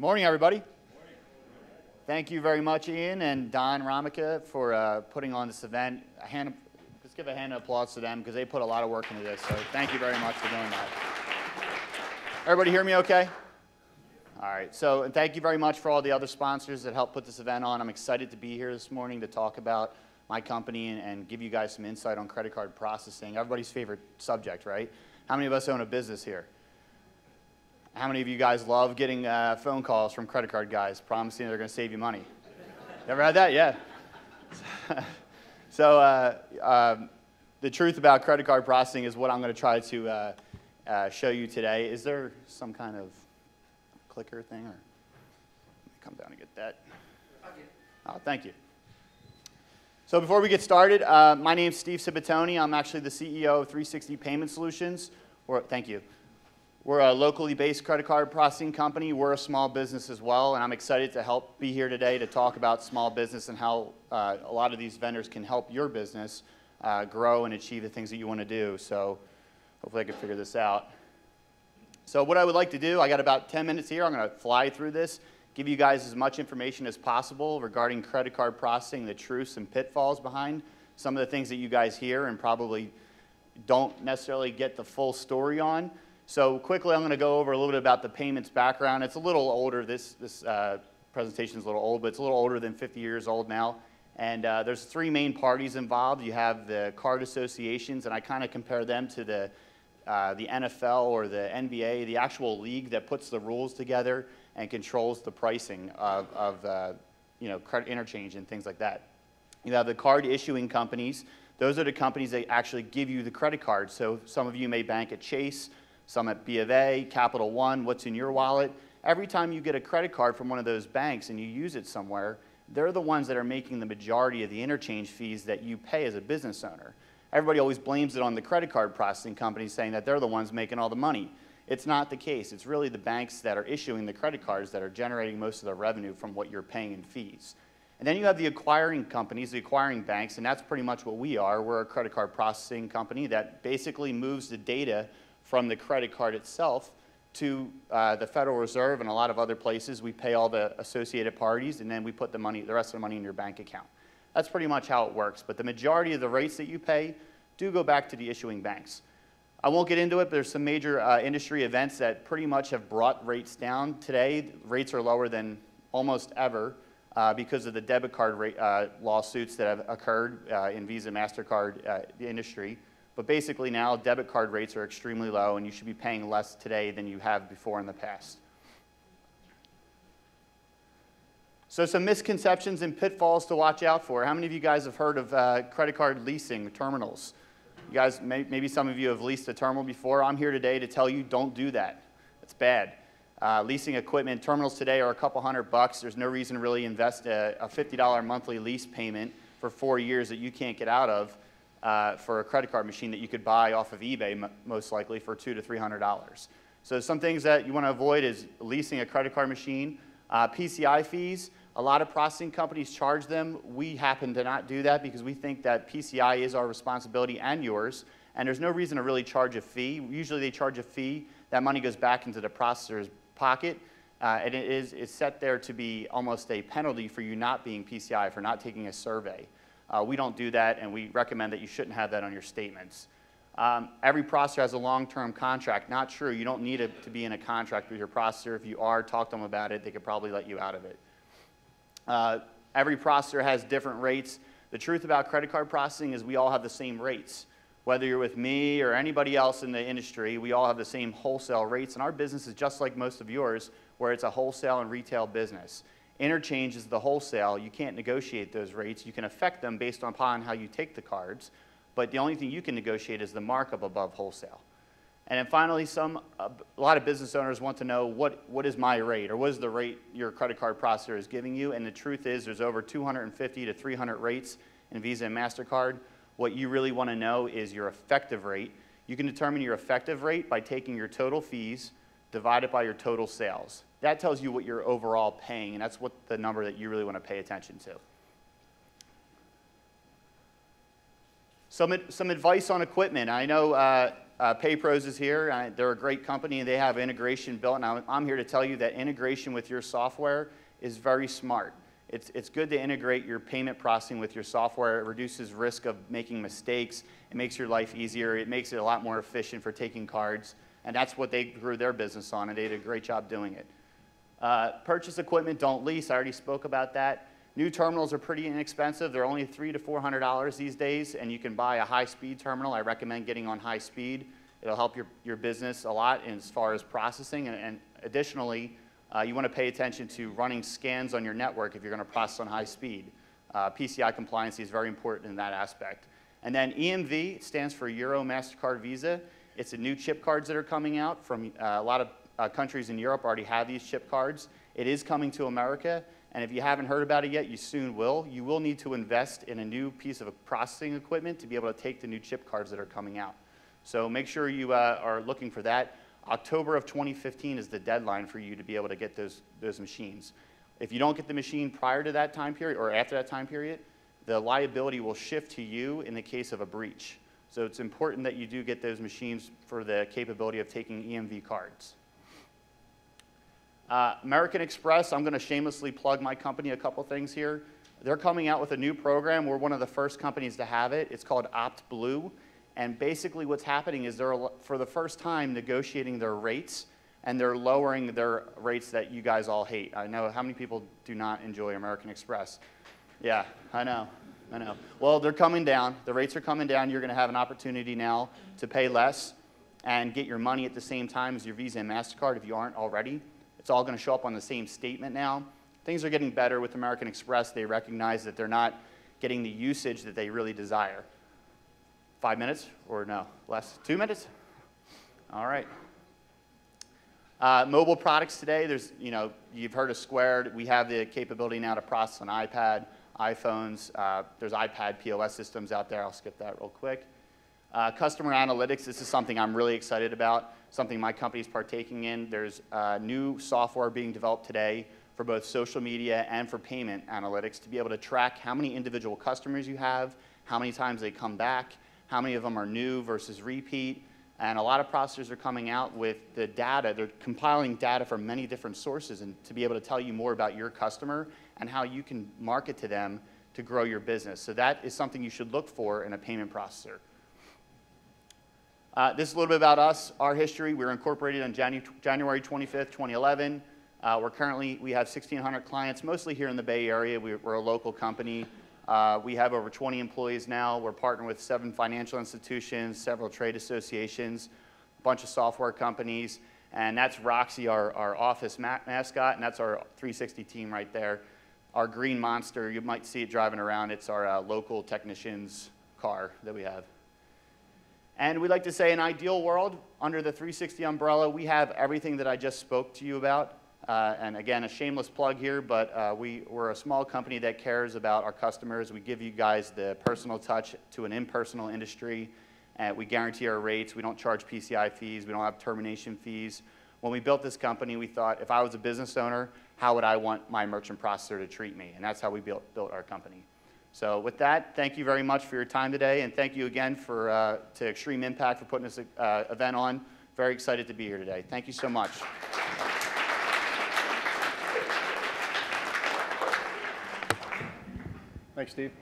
Morning, everybody. Thank you very much, Ian and Don Ramica, for uh, putting on this event. A hand, let's give a hand of applause to them because they put a lot of work into this. So thank you very much for doing that. Everybody hear me okay? All right. So and thank you very much for all the other sponsors that helped put this event on. I'm excited to be here this morning to talk about my company and, and give you guys some insight on credit card processing. Everybody's favorite subject, right? How many of us own a business here? How many of you guys love getting uh, phone calls from credit card guys promising they're going to save you money? Ever had that? Yeah. so, uh, um, the truth about credit card processing is what I'm going to try to uh, uh, show you today. Is there some kind of clicker thing? Or come down and get that. Oh, thank you. So before we get started, uh, my name is Steve Ciabattoni. I'm actually the CEO of 360 Payment Solutions. Or, thank you. We're a locally based credit card processing company. We're a small business as well, and I'm excited to help be here today to talk about small business and how uh, a lot of these vendors can help your business uh, grow and achieve the things that you want to do. So hopefully I can figure this out. So what I would like to do, I got about 10 minutes here. I'm going to fly through this, give you guys as much information as possible regarding credit card processing, the truths and pitfalls behind some of the things that you guys hear and probably don't necessarily get the full story on. So quickly, I'm going to go over a little bit about the payments background. It's a little older. This, this uh, presentation is a little old, but it's a little older than 50 years old now. And uh, there's three main parties involved. You have the card associations, and I kind of compare them to the, uh, the NFL or the NBA, the actual league that puts the rules together and controls the pricing of, of uh, you know, credit interchange and things like that. You have the card issuing companies. Those are the companies that actually give you the credit card. So some of you may bank at Chase, some at B of A, Capital One, what's in your wallet. Every time you get a credit card from one of those banks and you use it somewhere, they're the ones that are making the majority of the interchange fees that you pay as a business owner. Everybody always blames it on the credit card processing companies saying that they're the ones making all the money. It's not the case. It's really the banks that are issuing the credit cards that are generating most of the revenue from what you're paying in fees. And then you have the acquiring companies, the acquiring banks, and that's pretty much what we are. We're a credit card processing company that basically moves the data from the credit card itself to uh, the Federal Reserve and a lot of other places. We pay all the associated parties, and then we put the money, the rest of the money in your bank account. That's pretty much how it works. But the majority of the rates that you pay do go back to the issuing banks. I won't get into it, but there's some major uh, industry events that pretty much have brought rates down. Today, rates are lower than almost ever uh, because of the debit card rate, uh, lawsuits that have occurred uh, in Visa, MasterCard uh, industry. But basically now debit card rates are extremely low and you should be paying less today than you have before in the past. So some misconceptions and pitfalls to watch out for. How many of you guys have heard of uh, credit card leasing terminals? You guys, may, maybe some of you have leased a terminal before. I'm here today to tell you don't do that. It's bad. Uh, leasing equipment, terminals today are a couple hundred bucks. There's no reason to really invest a, a $50 monthly lease payment for four years that you can't get out of uh, for a credit card machine that you could buy off of eBay, most likely, for two to three hundred dollars. So some things that you want to avoid is leasing a credit card machine, uh, PCI fees. A lot of processing companies charge them. We happen to not do that because we think that PCI is our responsibility and yours, and there's no reason to really charge a fee. Usually they charge a fee. That money goes back into the processor's pocket, uh, and it is it's set there to be almost a penalty for you not being PCI, for not taking a survey. Uh, we don't do that, and we recommend that you shouldn't have that on your statements. Um, every processor has a long-term contract. Not true. You don't need to be in a contract with your processor. If you are, talk to them about it. They could probably let you out of it. Uh, every processor has different rates. The truth about credit card processing is we all have the same rates. Whether you're with me or anybody else in the industry, we all have the same wholesale rates. And our business is just like most of yours, where it's a wholesale and retail business. Interchange is the wholesale. You can't negotiate those rates. You can affect them based upon how you take the cards, but the only thing you can negotiate is the markup above wholesale. And then finally, some, uh, a lot of business owners want to know what, what is my rate or what is the rate your credit card processor is giving you. And the truth is there's over 250 to 300 rates in Visa and MasterCard. What you really want to know is your effective rate. You can determine your effective rate by taking your total fees divided by your total sales that tells you what you're overall paying, and that's what the number that you really want to pay attention to. Some, some advice on equipment. I know uh, uh, PayPros is here. Uh, they're a great company. And they have integration built. And I'm, I'm here to tell you that integration with your software is very smart. It's, it's good to integrate your payment processing with your software. It reduces risk of making mistakes. It makes your life easier. It makes it a lot more efficient for taking cards. And that's what they grew their business on, and they did a great job doing it. Uh, purchase equipment, don't lease. I already spoke about that. New terminals are pretty inexpensive. They're only three to four hundred dollars these days, and you can buy a high-speed terminal. I recommend getting on high speed. It'll help your, your business a lot in as far as processing, and, and additionally, uh, you want to pay attention to running scans on your network if you're going to process on high speed. Uh, PCI compliance is very important in that aspect. And then EMV stands for Euro MasterCard Visa. It's the new chip cards that are coming out from uh, a lot of uh, countries in Europe already have these chip cards. It is coming to America, and if you haven't heard about it yet, you soon will. You will need to invest in a new piece of processing equipment to be able to take the new chip cards that are coming out. So make sure you uh, are looking for that. October of 2015 is the deadline for you to be able to get those, those machines. If you don't get the machine prior to that time period or after that time period, the liability will shift to you in the case of a breach. So it's important that you do get those machines for the capability of taking EMV cards. Uh, American Express, I'm going to shamelessly plug my company a couple things here. They're coming out with a new program. We're one of the first companies to have it. It's called OptBlue. And basically what's happening is they're, for the first time, negotiating their rates, and they're lowering their rates that you guys all hate. I know how many people do not enjoy American Express. Yeah, I know, I know. Well, they're coming down. The rates are coming down. You're going to have an opportunity now to pay less and get your money at the same time as your Visa and MasterCard if you aren't already. It's all going to show up on the same statement now. Things are getting better with American Express. They recognize that they're not getting the usage that they really desire. Five minutes or no, less? Two minutes? All right. Uh, mobile products today, there's, you know, you've heard of Squared. We have the capability now to process on iPad, iPhones. Uh, there's iPad POS systems out there. I'll skip that real quick. Uh, customer analytics, this is something I'm really excited about, something my company is partaking in. There's uh, new software being developed today for both social media and for payment analytics to be able to track how many individual customers you have, how many times they come back, how many of them are new versus repeat. And a lot of processors are coming out with the data. They're compiling data from many different sources and to be able to tell you more about your customer and how you can market to them to grow your business. So that is something you should look for in a payment processor. Uh, this is a little bit about us, our history. We were incorporated on Janu January 25th, 2011. Uh, we're currently, we have 1,600 clients, mostly here in the Bay Area. We, are a local company. Uh, we have over 20 employees now. We're partnered with seven financial institutions, several trade associations, a bunch of software companies, and that's Roxy, our, our office ma mascot, and that's our 360 team right there. Our green monster, you might see it driving around. It's our uh, local technician's car that we have. And we like to say, in ideal world, under the 360 umbrella, we have everything that I just spoke to you about. Uh, and again, a shameless plug here, but uh, we, we're a small company that cares about our customers. We give you guys the personal touch to an impersonal industry. And we guarantee our rates. We don't charge PCI fees. We don't have termination fees. When we built this company, we thought if I was a business owner, how would I want my merchant processor to treat me? And that's how we built, built our company. So with that, thank you very much for your time today, and thank you again for, uh, to Extreme Impact for putting this uh, event on. Very excited to be here today. Thank you so much. Thanks, Steve.